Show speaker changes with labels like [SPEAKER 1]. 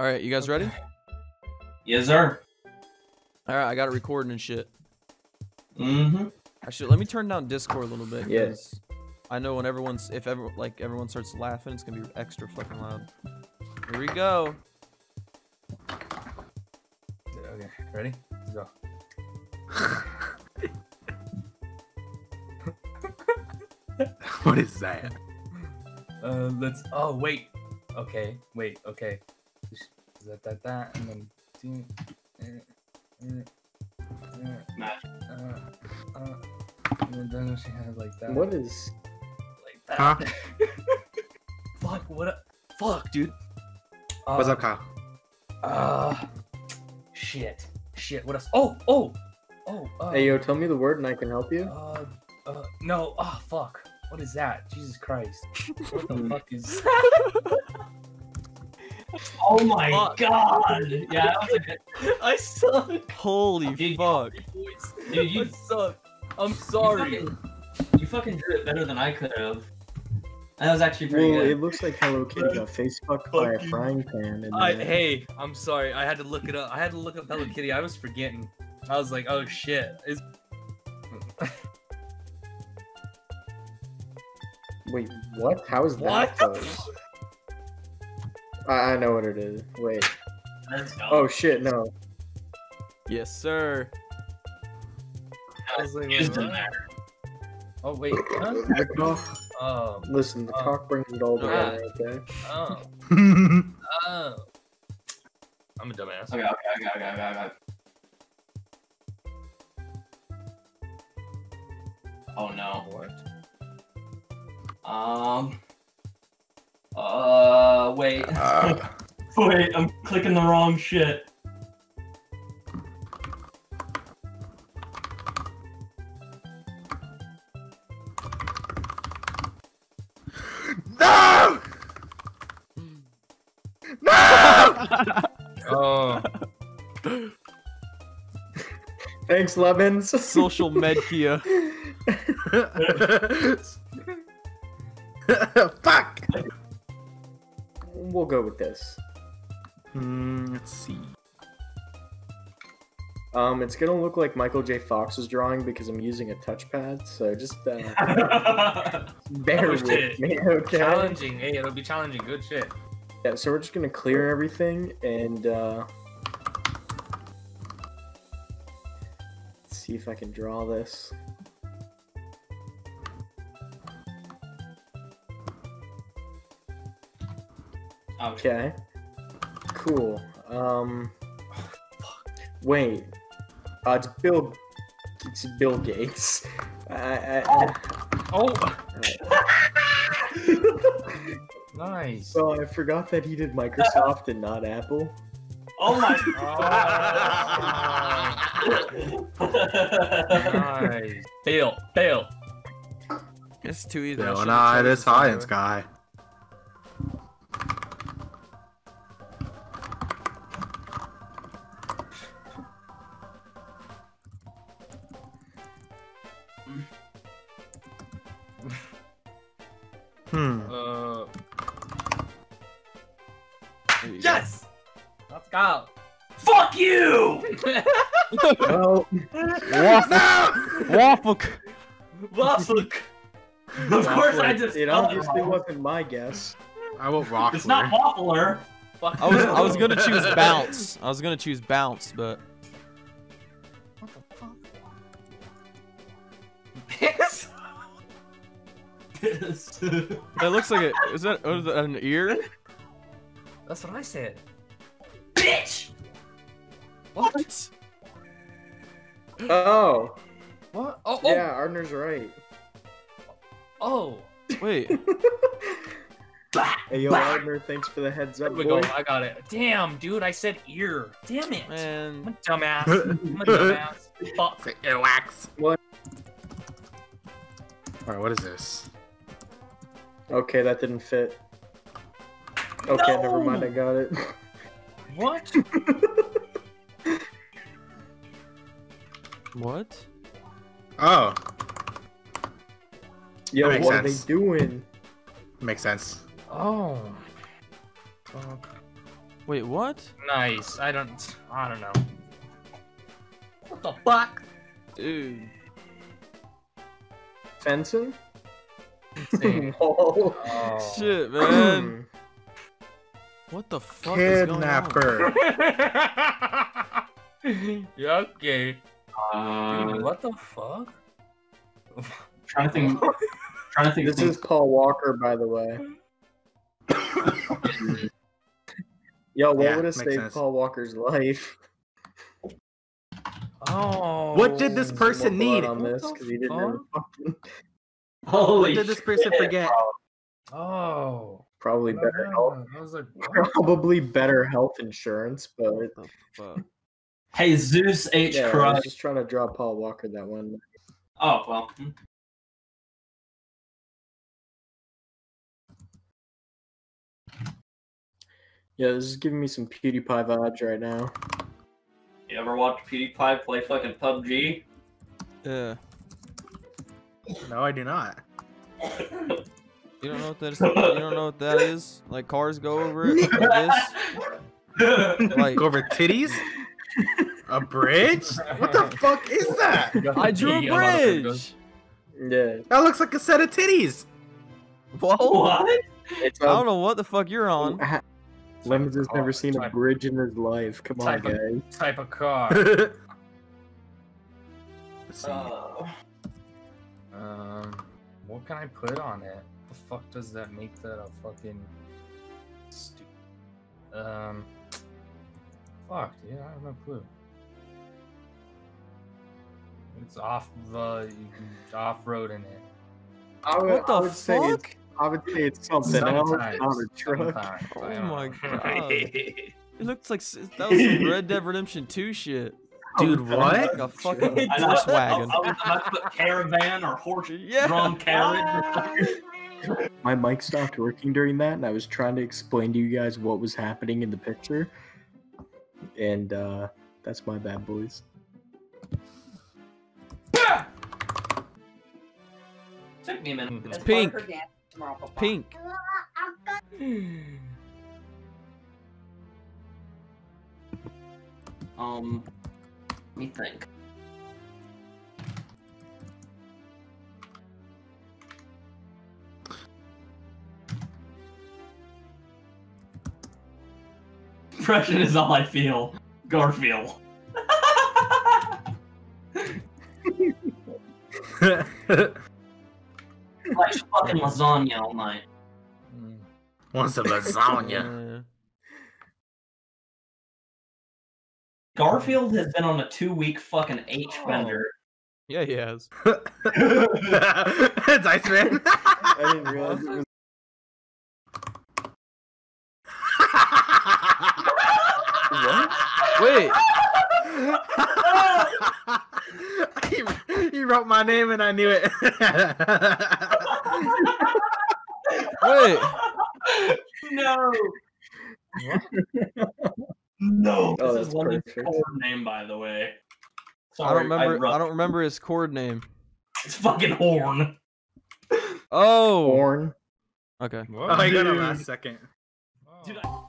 [SPEAKER 1] All right, you guys ready?
[SPEAKER 2] Yes, sir.
[SPEAKER 1] All right, I got it recording and shit.
[SPEAKER 2] Mm-hmm.
[SPEAKER 1] Actually, let me turn down Discord a little bit. Yes. I know when everyone's if ever like everyone starts laughing, it's gonna be extra fucking loud. Here we go.
[SPEAKER 3] Okay, ready? Let's go.
[SPEAKER 4] what is that?
[SPEAKER 3] Uh, let's. Oh wait. Okay. Wait. Okay. That that that and then. do- uh, uh, uh,
[SPEAKER 2] Match.
[SPEAKER 3] uh, uh, and then she had like that.
[SPEAKER 5] What is?
[SPEAKER 3] Like that.
[SPEAKER 4] Huh?
[SPEAKER 3] Fuck. What? A, fuck, dude. Uh,
[SPEAKER 4] What's up, Kyle?
[SPEAKER 3] Uh. Shit. Shit. What else? Oh. Oh. Oh. Uh,
[SPEAKER 5] Hey yo, tell me the word and I can help you.
[SPEAKER 3] Uh. Uh. No. Ah. fuck. What is that? Jesus Christ. What the fuck is?
[SPEAKER 2] Oh my
[SPEAKER 3] Fuck.
[SPEAKER 2] god! Yeah, that was a good.
[SPEAKER 3] I suck.
[SPEAKER 1] Holy
[SPEAKER 2] Dude,
[SPEAKER 1] fuck.
[SPEAKER 2] Dude, you,
[SPEAKER 3] I suck. I'm
[SPEAKER 2] you
[SPEAKER 3] sorry.
[SPEAKER 2] fucking, you fucking drew it better than I could have. That was actually pretty
[SPEAKER 5] Well,
[SPEAKER 2] good.
[SPEAKER 5] it looks like Hello Kitty got face fucked by a frying pan. And
[SPEAKER 3] I, hey, I'm sorry. I had to look it up. I had to look up Hello Kitty. I was forgetting. I was like, oh shit. Is
[SPEAKER 5] Wait, what? How is that?
[SPEAKER 3] What the
[SPEAKER 5] close? I, I know what it is. Wait.
[SPEAKER 2] Let's go.
[SPEAKER 5] Oh shit, no.
[SPEAKER 1] Yes, sir.
[SPEAKER 3] Was like,
[SPEAKER 2] Just
[SPEAKER 3] what?
[SPEAKER 2] a matter.
[SPEAKER 3] oh wait. Huh?
[SPEAKER 5] The cock.
[SPEAKER 3] Oh.
[SPEAKER 5] Listen, the
[SPEAKER 3] Oh.
[SPEAKER 5] cock brings it all together. Okay.
[SPEAKER 3] Oh. Oh. I'm a dumbass.
[SPEAKER 2] Okay, okay, okay, okay, okay, okay. Oh no.
[SPEAKER 3] What?
[SPEAKER 2] Um. Uh, wait.
[SPEAKER 4] Uh,
[SPEAKER 2] Wait, I'm clicking the wrong shit.
[SPEAKER 4] no! No!
[SPEAKER 3] Oh.
[SPEAKER 5] Thanks, lemons.
[SPEAKER 1] Social medkia.
[SPEAKER 4] Fuck!
[SPEAKER 5] We'll go with this.
[SPEAKER 4] Hmm, let's see.
[SPEAKER 5] Um, it's gonna look like Michael J. Fox's drawing because I'm using a touchpad. So just uh, bear
[SPEAKER 3] Oh,
[SPEAKER 5] with
[SPEAKER 3] shit.
[SPEAKER 5] me, okay?
[SPEAKER 3] Challenging. Hey, it'll be challenging. Good shit.
[SPEAKER 5] Yeah. So we're just gonna clear everything and uh, let's see if I can draw this. Okay. Cool. Um. Wait. Uh, it's Bill. It's Bill Gates. I, I, I,
[SPEAKER 3] Oh. nice.
[SPEAKER 5] so I forgot that he did Microsoft and not Apple.
[SPEAKER 2] oh my god.
[SPEAKER 3] nice. Fail. Fail.
[SPEAKER 1] It's too easy. I
[SPEAKER 4] Bill
[SPEAKER 1] should've
[SPEAKER 4] and I, this
[SPEAKER 1] this
[SPEAKER 4] science
[SPEAKER 1] over.
[SPEAKER 4] guy. Hmm.
[SPEAKER 3] Uh.
[SPEAKER 1] There you go.
[SPEAKER 3] Yes. Let's go.
[SPEAKER 2] Fuck you!
[SPEAKER 5] Well,
[SPEAKER 1] Waffle. Waffle.
[SPEAKER 3] Waffle.
[SPEAKER 2] Of course I just
[SPEAKER 5] it
[SPEAKER 2] spelled
[SPEAKER 5] obviously
[SPEAKER 2] wrong.
[SPEAKER 5] wasn't my guess.
[SPEAKER 4] I will rock
[SPEAKER 2] It's not Waffler.
[SPEAKER 1] I was I was gonna choose bounce. I was gonna choose bounce, but it looks like it. Is that, oh, is that an ear?
[SPEAKER 3] That's what I said.
[SPEAKER 2] Bitch!
[SPEAKER 1] What?
[SPEAKER 5] Oh,
[SPEAKER 3] What? Oh. Oh.
[SPEAKER 5] yeah, Ardner's right.
[SPEAKER 3] Oh.
[SPEAKER 1] Wait.
[SPEAKER 5] Hey, yo, Ardner, thanks for the heads up,
[SPEAKER 3] There we go.
[SPEAKER 5] boy.
[SPEAKER 3] I got it. Damn, dude. I said ear. Damn it. I'm
[SPEAKER 1] Man.
[SPEAKER 3] a dumbass. I'm a dumbass. Fuck.
[SPEAKER 4] Earwax.
[SPEAKER 5] What?
[SPEAKER 4] Alright, what is this?
[SPEAKER 5] Okay, that didn't fit. Okay, never mind, I got it.
[SPEAKER 3] What?
[SPEAKER 1] What?
[SPEAKER 4] Oh,
[SPEAKER 5] Yo,
[SPEAKER 4] That makes
[SPEAKER 5] what are they doing?
[SPEAKER 4] makes sense.
[SPEAKER 3] Oh. Fuck.
[SPEAKER 1] Wait, what?
[SPEAKER 3] Nice. I don't. I don't know. What the fuck?
[SPEAKER 1] Dude.
[SPEAKER 5] Fenton?
[SPEAKER 3] Insane. Oh.
[SPEAKER 1] Shit, man. what the fuck is going on?
[SPEAKER 4] Kidnapper.
[SPEAKER 3] yeah, okay.
[SPEAKER 2] Uh,
[SPEAKER 3] Dude, what the fuck?
[SPEAKER 2] trying to think. trying to think.
[SPEAKER 5] This
[SPEAKER 2] of
[SPEAKER 5] is Paul Walker, by the way. Yo, what
[SPEAKER 4] Yeah,
[SPEAKER 5] would have saved
[SPEAKER 4] sense.
[SPEAKER 5] Paul Walker's life?
[SPEAKER 3] Oh.
[SPEAKER 4] What did this person need?
[SPEAKER 5] on this because he didn't have a fucking
[SPEAKER 2] Holy
[SPEAKER 4] What did this person
[SPEAKER 2] shit.
[SPEAKER 4] forget?
[SPEAKER 3] Oh.
[SPEAKER 5] probably better health,
[SPEAKER 3] like,
[SPEAKER 5] probably better health insurance, but
[SPEAKER 1] What the fuck?
[SPEAKER 2] Hey, Zeus H.
[SPEAKER 5] yeah, I was just trying to draw Paul Walker that one.
[SPEAKER 2] Oh well. hmm.
[SPEAKER 5] Yeah, this is giving me some PewDiePie vibes right now.
[SPEAKER 2] You ever watch PewDiePie play fucking PUBG?
[SPEAKER 1] Yeah.
[SPEAKER 4] No, I do not.
[SPEAKER 1] You don't know what that is? You don't know what that is? Like cars go over it like this? Like
[SPEAKER 4] Go over titties? A bridge? What the fuck is that?
[SPEAKER 1] I drew a
[SPEAKER 3] Yeah, lot of it goes-
[SPEAKER 1] bridge.
[SPEAKER 5] Yeah,
[SPEAKER 4] That looks like a set of titties.
[SPEAKER 1] Whoa.
[SPEAKER 2] what?
[SPEAKER 5] it's
[SPEAKER 1] I don't know what the fuck you're on.
[SPEAKER 5] ha- Lemons has never
[SPEAKER 3] car,
[SPEAKER 5] seen a
[SPEAKER 3] type-
[SPEAKER 5] bridge in his life. Come on,
[SPEAKER 3] type of-
[SPEAKER 5] guys.
[SPEAKER 3] Type of car.
[SPEAKER 4] Let's see.
[SPEAKER 2] Uh,
[SPEAKER 3] what can I put on it? The fuck does that make that a fucking stupid? Um, fuck, dude, I have no clue. It's off the off road in it.
[SPEAKER 5] I would,
[SPEAKER 1] What the
[SPEAKER 5] I would say it's,
[SPEAKER 1] fuck?
[SPEAKER 5] I would say it's something else,
[SPEAKER 3] Sometimes,
[SPEAKER 5] not a truck.
[SPEAKER 3] sometimes, I
[SPEAKER 1] Oh
[SPEAKER 3] don't
[SPEAKER 1] my god. It looks like that was some Red Dead Redemption 2 shit.
[SPEAKER 4] Dude, what?
[SPEAKER 1] Like a fucking
[SPEAKER 2] I, know, I, I, was about to put caravan or horse
[SPEAKER 1] Yeah.
[SPEAKER 2] drawn carriage.
[SPEAKER 5] My mic stopped working during that, and I was trying to explain to you guys what was happening in the picture. And uh, that's my bad, boys.
[SPEAKER 2] Took me a minute.
[SPEAKER 1] It's pink.
[SPEAKER 6] part of her dance tomorrow, Papa.
[SPEAKER 1] Pink.
[SPEAKER 2] Um, let me think. Depression is all I feel. Garfield. like fucking lasagna all night.
[SPEAKER 4] Wants a lasagna.
[SPEAKER 1] Yeah.
[SPEAKER 2] Garfield has been on a two week fucking H oh. bender.
[SPEAKER 1] Yeah, he has.
[SPEAKER 4] Dice man.
[SPEAKER 5] I didn't realize it was.
[SPEAKER 1] Wait,
[SPEAKER 4] he, he wrote my name and I knew it.
[SPEAKER 1] wait.
[SPEAKER 2] no. No.
[SPEAKER 5] Oh,
[SPEAKER 2] this is
[SPEAKER 5] that's
[SPEAKER 2] London's
[SPEAKER 5] perfect.
[SPEAKER 2] cord name, by the way.
[SPEAKER 1] I
[SPEAKER 2] Sorry,
[SPEAKER 1] don't remember. I,
[SPEAKER 2] wrote-
[SPEAKER 1] don't remember his chord name.
[SPEAKER 2] It's fucking horn.
[SPEAKER 1] Oh.
[SPEAKER 5] horn.
[SPEAKER 1] Okay.
[SPEAKER 4] oh, I got a last second.
[SPEAKER 2] Dude, I-